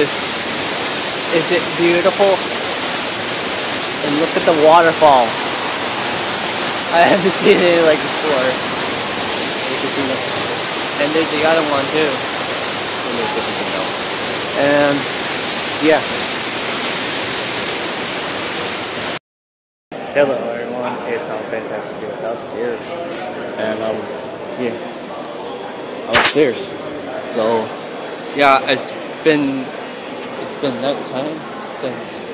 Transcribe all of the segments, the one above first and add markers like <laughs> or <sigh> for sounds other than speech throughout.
this. Is it beautiful? And look at the waterfall. <laughs> I haven't seen it like before. And there's the other one too. And yeah. Hello everyone, it's on Fantastic Deals downstairs. And um yeah. Upstairs. So yeah, it's been it's been that time since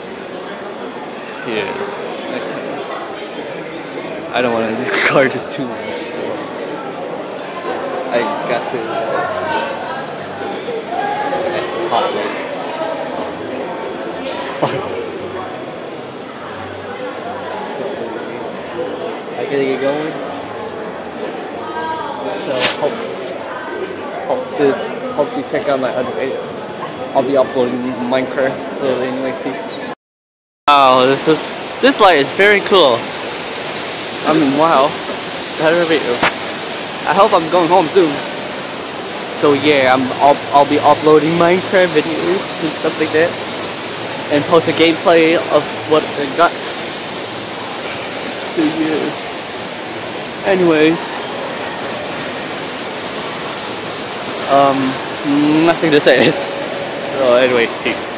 yeah. Nighttime. I don't want to. <laughs> This car is too much. I got to. Uh, hot <laughs> I gotta get going. So hope, hope this hope you check out my other videos. I'll be uploading Minecraft. So anyway, peace. Wow, this is this light is very cool. I mean, wow, better video. I hope I'm going home soon. So yeah, I'm I'll, I'll be uploading Minecraft videos and stuff like that, and post a gameplay of what I got. So yeah. Anyways, um, nothing to say. <laughs> So anyway, peace.